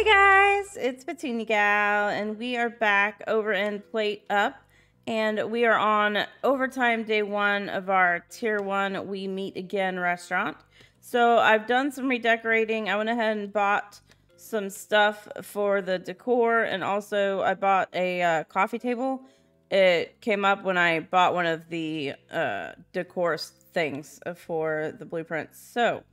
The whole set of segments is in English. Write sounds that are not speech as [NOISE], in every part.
Hey guys, it's Petunia Gal, and we are back over in Plate Up, and we are on overtime day one of our tier one We Meat Again restaurant. So I've done some redecorating. I went ahead and bought some stuff for the decor, and also I bought a uh, coffee table. It came up when I bought one of the uh, decor things for the blueprints. So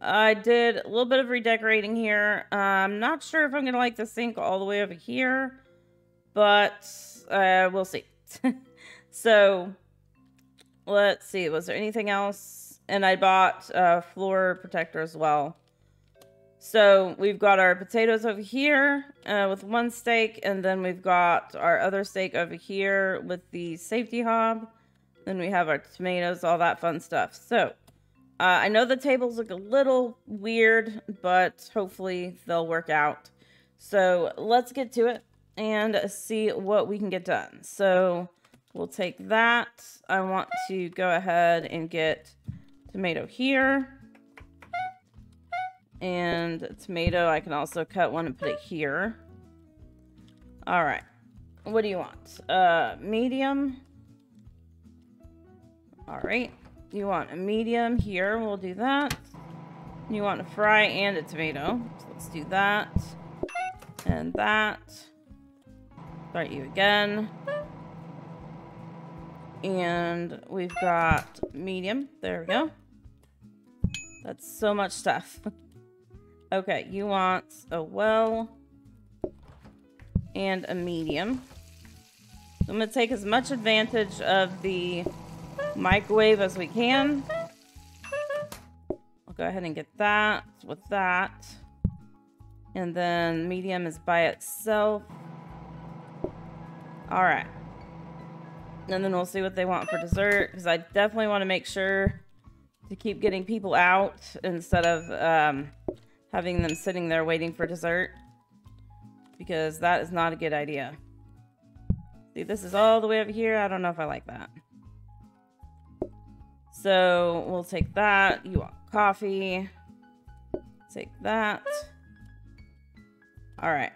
I did a little bit of redecorating here. Uh, I'm not sure if I'm going to like the sink all the way over here, but uh, we'll see. [LAUGHS] so, let's see. Was there anything else? And I bought a floor protector as well. So, we've got our potatoes over here uh, with one steak, and then we've got our other steak over here with the safety hob. Then we have our tomatoes, all that fun stuff. So, uh, I know the tables look a little weird, but hopefully they'll work out. So let's get to it and see what we can get done. So we'll take that. I want to go ahead and get tomato here. And tomato, I can also cut one and put it here. All right. What do you want? Uh, medium. All right. You want a medium here, we'll do that. You want a fry and a tomato, so let's do that. And that. Start you again. And we've got medium, there we go. That's so much stuff. [LAUGHS] okay, you want a well and a medium. I'm going to take as much advantage of the microwave as we can. I'll go ahead and get that with that. And then medium is by itself. All right. And then we'll see what they want for dessert. Because I definitely want to make sure to keep getting people out instead of um, having them sitting there waiting for dessert. Because that is not a good idea. See, this is all the way over here. I don't know if I like that. So we'll take that. You want coffee. Take that. All right.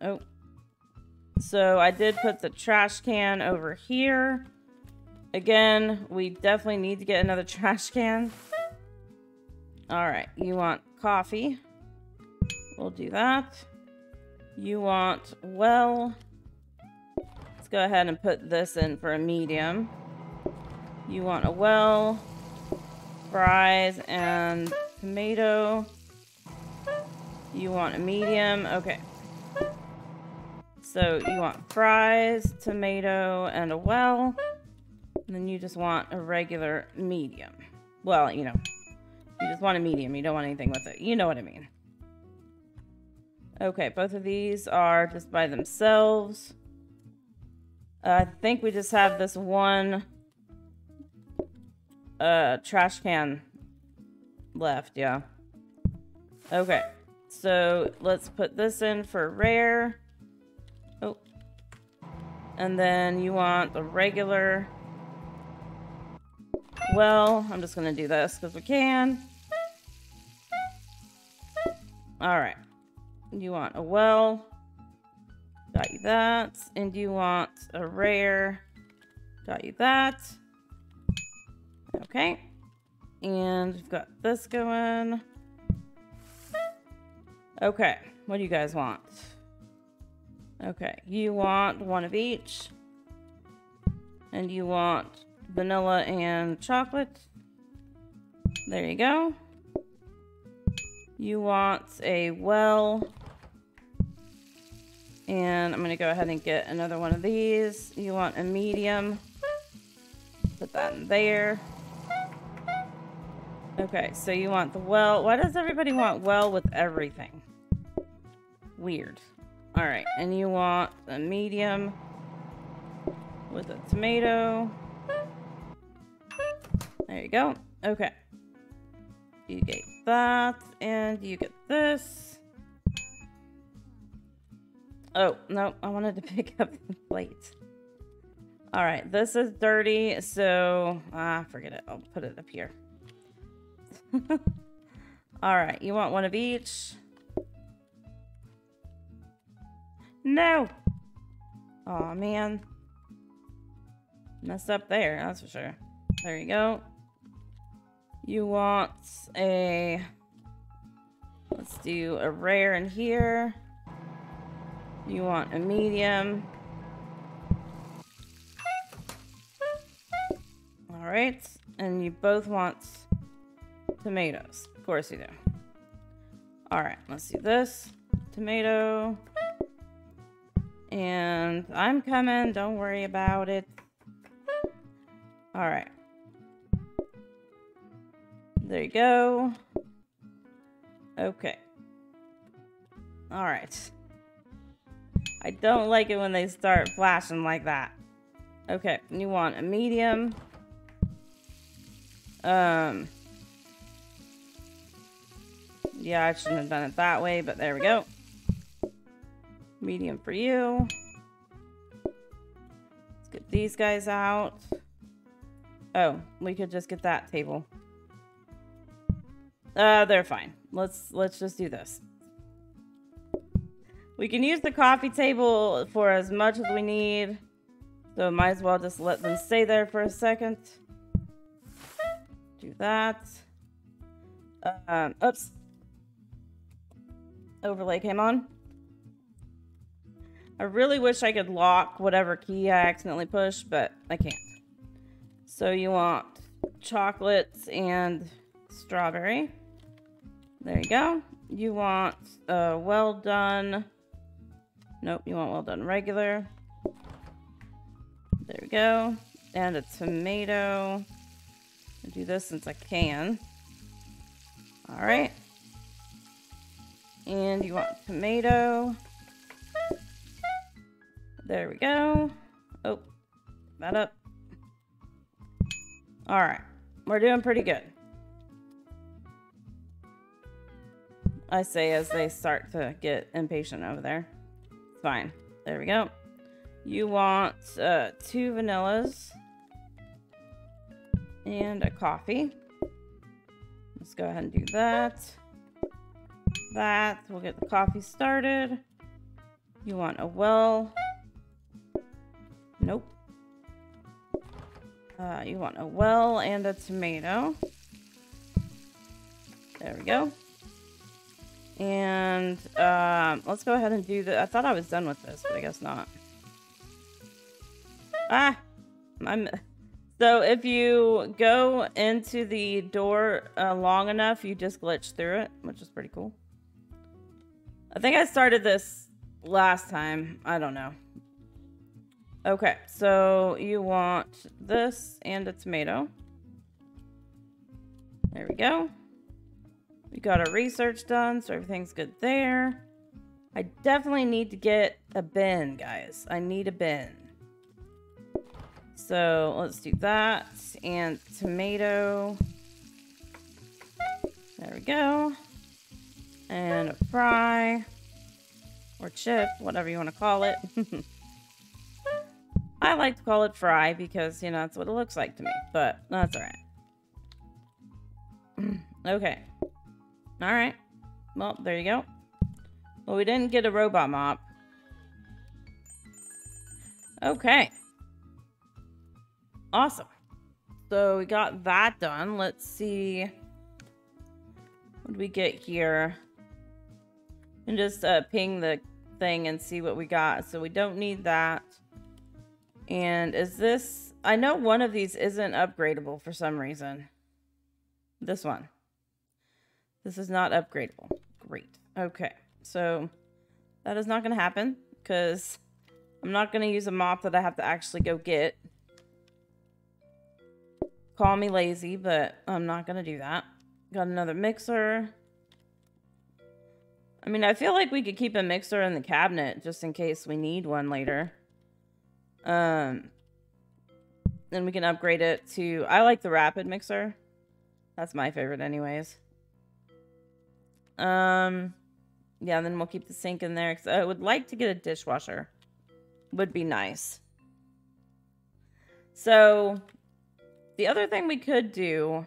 Oh. So I did put the trash can over here. Again, we definitely need to get another [LAUGHS] trash can. All right. You want coffee. We'll do that. You want well. Let's go ahead and put this in for a medium. You want a well, fries, and tomato. You want a medium. Okay. So you want fries, tomato, and a well. And then you just want a regular medium. Well, you know, you just want a medium. You don't want anything with it. You know what I mean. Okay, both of these are just by themselves. I think we just have this one uh, trash can left, yeah. Okay, so let's put this in for rare. Oh. And then you want the regular. Well, I'm just going to do this because we can. Alright. You want a well. Got you that. And you want a rare. Got you that. Okay. And we've got this going. Okay. What do you guys want? Okay. You want one of each. And you want vanilla and chocolate. There you go. You want a well. And I'm going to go ahead and get another one of these. You want a medium. Put that in there. Okay, so you want the well. Why does everybody want well with everything? Weird. Alright, and you want a medium with a tomato. There you go. Okay. You get that, and you get this. Oh, no, I wanted to [LAUGHS] pick up the plate. Alright, this is dirty, so... Ah, forget it. I'll put it up here. [LAUGHS] All right, you want one of each? No. oh, man. Messed up there, that's for sure. There you go. You want a... Let's do a rare in here. You want a medium. Alright. And you both want tomatoes. Of course you do. Alright, let's do this. Tomato. And I'm coming. Don't worry about it. Alright. There you go. Okay. Alright. I don't like it when they start flashing like that. Okay, you want a medium. Um. Yeah, I shouldn't have done it that way, but there we go. Medium for you. Let's get these guys out. Oh, we could just get that table. Uh, they're fine. Let's let's just do this. We can use the coffee table for as much as we need. So might as well just let them stay there for a second. Do that. Um, oops. Overlay came on. I really wish I could lock whatever key I accidentally pushed, but I can't. So you want chocolates and strawberry. There you go. You want uh, well done. Nope, you want well done regular. There we go. And a tomato. I'll do this since I can. All right. And you want tomato. There we go. Oh, that up. All right. We're doing pretty good. I say as they start to get impatient over there. It's fine. There we go. You want uh, two vanillas and a coffee. Let's go ahead and do that. That. We'll get the coffee started. You want a well. Nope. Uh, you want a well and a tomato. There we go. And um, let's go ahead and do the. I thought I was done with this, but I guess not. Ah, I'm. So if you go into the door uh, long enough, you just glitch through it, which is pretty cool. I think I started this last time. I don't know. Okay, so you want this and a tomato. There we go. We got our research done, so everything's good there. I definitely need to get a bin, guys. I need a bin. So let's do that. And tomato. There we go. And a fry. Or chip, whatever you want to call it. [LAUGHS] I like to call it fry because, you know, that's what it looks like to me. But that's alright. [CLEARS THROAT] okay. Alright. Well, there you go. Well, we didn't get a robot mop. Okay. Awesome. So we got that done. Let's see. What do we get here? And just uh, ping the thing and see what we got. So we don't need that. And is this... I know one of these isn't upgradable for some reason. This one. This is not upgradable. Great. Okay. So that is not going to happen because I'm not going to use a mop that I have to actually go get. Call me lazy, but I'm not going to do that. Got another mixer. I mean, I feel like we could keep a mixer in the cabinet just in case we need one later. Um, then we can upgrade it to... I like the rapid mixer. That's my favorite anyways. Um, yeah, then we'll keep the sink in there. Cause I would like to get a dishwasher. Would be nice. So, the other thing we could do...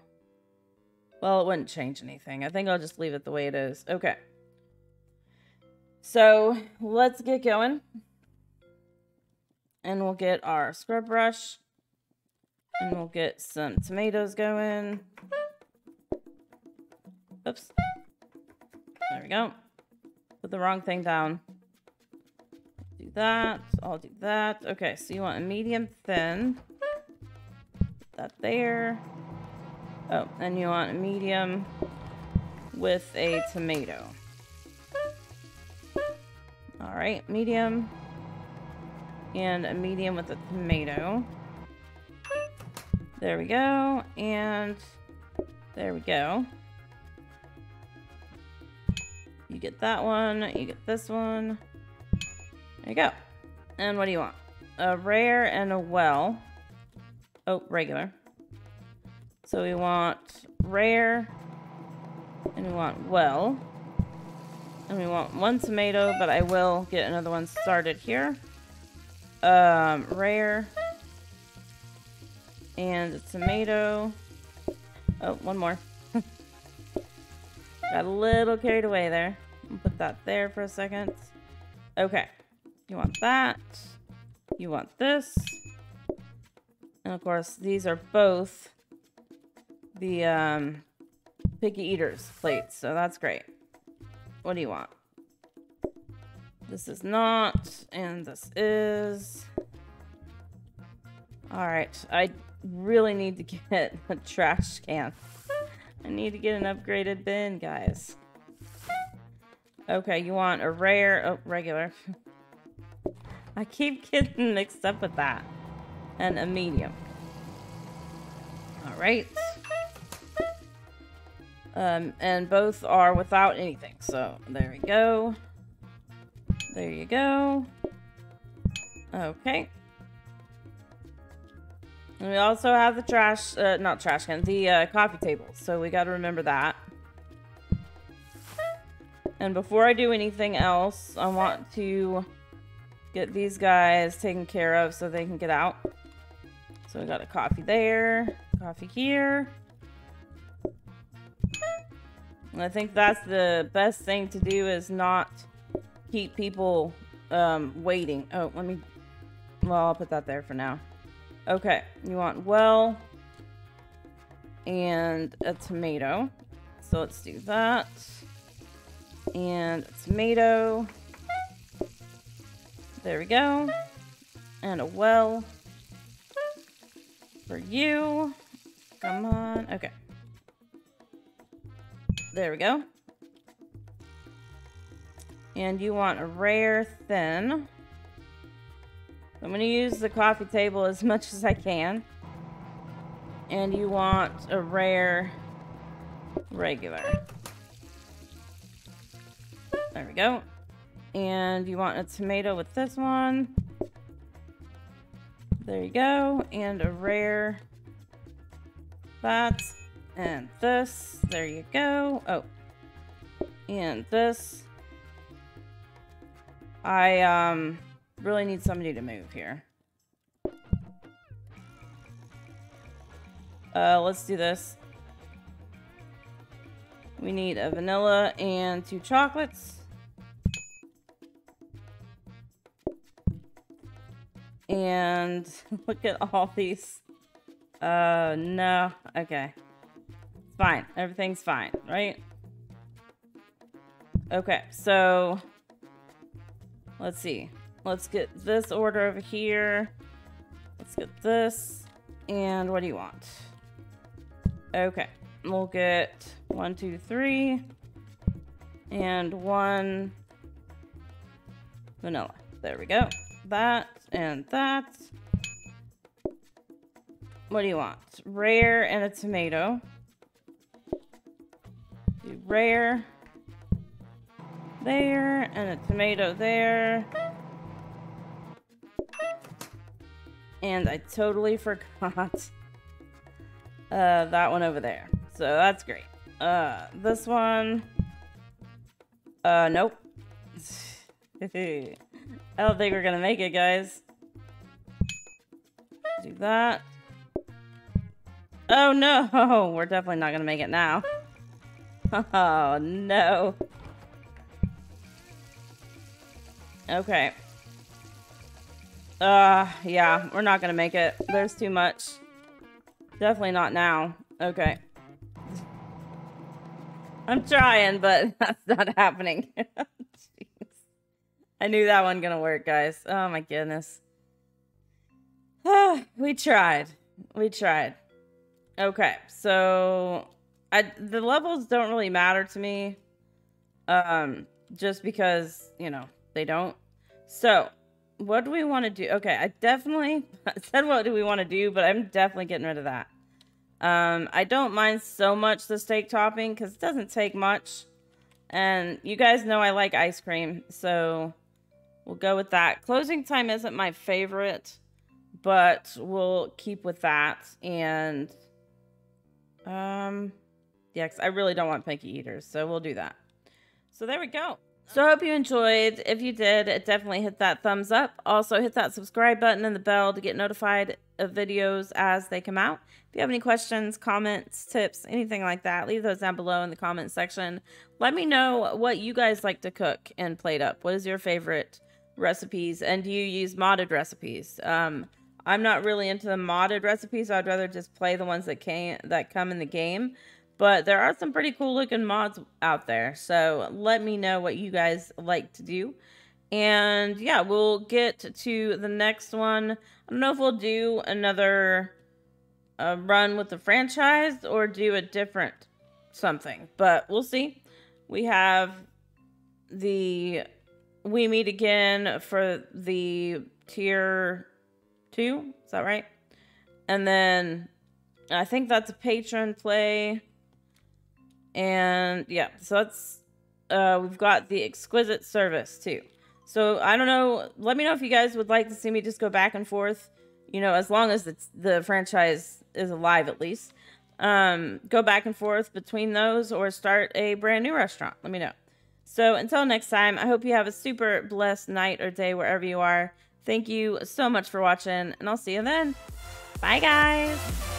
Well, it wouldn't change anything. I think I'll just leave it the way it is. Okay. So let's get going. And we'll get our scrub brush. And we'll get some tomatoes going. Oops. There we go. Put the wrong thing down. Do that. I'll do that. Okay, so you want a medium thin. That there. Oh, and you want a medium with a tomato. All right, medium. And a medium with a tomato. There we go. And there we go. You get that one. You get this one. There you go. And what do you want? A rare and a well. Oh, regular. So we want rare and we want well. And we want one tomato, but I will get another one started here. Um, rare. And a tomato. Oh, one more. [LAUGHS] Got a little carried away there. Put that there for a second. Okay. You want that. You want this. And of course, these are both the um, picky eaters plates, so that's great. What do you want? This is not, and this is. Alright, I really need to get [LAUGHS] a trash can. I need to get an upgraded bin, guys. Okay, you want a rare, oh, regular. [LAUGHS] I keep getting mixed up with that. And a medium. Alright. Um, and both are without anything. So there we go. There you go. Okay. And we also have the trash, uh, not trash can, the uh, coffee table. So we got to remember that. And before I do anything else, I want to get these guys taken care of so they can get out. So we got a coffee there, coffee here. I think that's the best thing to do is not keep people um, waiting. Oh, let me... Well, I'll put that there for now. Okay, you want well and a tomato. So let's do that. And a tomato. There we go. And a well for you. Come on. Okay. There we go. And you want a rare thin. I'm going to use the coffee table as much as I can. And you want a rare regular. There we go. And you want a tomato with this one. There you go. And a rare that and this. There you go. Oh. And this. I, um, really need somebody to move here. Uh, let's do this. We need a vanilla and two chocolates. And [LAUGHS] look at all these. Uh, no. Okay fine. Everything's fine, right? Okay, so let's see. Let's get this order over here. Let's get this. And what do you want? Okay, we'll get one, two, three, and one vanilla. There we go. That and that. What do you want? Rare and a tomato rare there, and a tomato there. And I totally forgot [LAUGHS] uh, that one over there. So that's great. Uh, this one, uh, nope. [LAUGHS] I don't think we're gonna make it, guys. Do that. Oh no, [LAUGHS] we're definitely not gonna make it now. Oh, no. Okay. Uh, yeah, we're not gonna make it. There's too much. Definitely not now. Okay. I'm trying, but [LAUGHS] that's not happening. [LAUGHS] I knew that wasn't gonna work, guys. Oh my goodness. [SIGHS] we tried. We tried. Okay, so I the levels don't really matter to me. Um, just because, you know, they don't. So, what do we want to do? Okay, I definitely [LAUGHS] said what do we want to do, but I'm definitely getting rid of that. Um, I don't mind so much the steak topping because it doesn't take much. And you guys know I like ice cream, so we'll go with that. Closing time isn't my favorite, but we'll keep with that. And, um, yeah, I really don't want picky eaters, so we'll do that. So there we go. So I hope you enjoyed. If you did, definitely hit that thumbs up. Also hit that subscribe button and the bell to get notified of videos as they come out. If you have any questions, comments, tips, anything like that, leave those down below in the comment section. Let me know what you guys like to cook and plate up. What is your favorite recipes? And do you use modded recipes? Um, I'm not really into the modded recipes. I'd rather just play the ones that came that come in the game. But there are some pretty cool looking mods out there. So let me know what you guys like to do. And yeah, we'll get to the next one. I don't know if we'll do another uh, run with the franchise or do a different something, but we'll see. We have the We Meat Again for the tier two. Is that right? And then I think that's a Patreon play. And yeah, so that's uh we've got the exquisite service too. So I don't know. Let me know if you guys would like to see me just go back and forth. You know, as long as it's the franchise is alive at least. Um, go back and forth between those or start a brand new restaurant. Let me know. So until next time, I hope you have a super blessed night or day wherever you are. Thank you so much for watching, and I'll see you then. Bye, guys.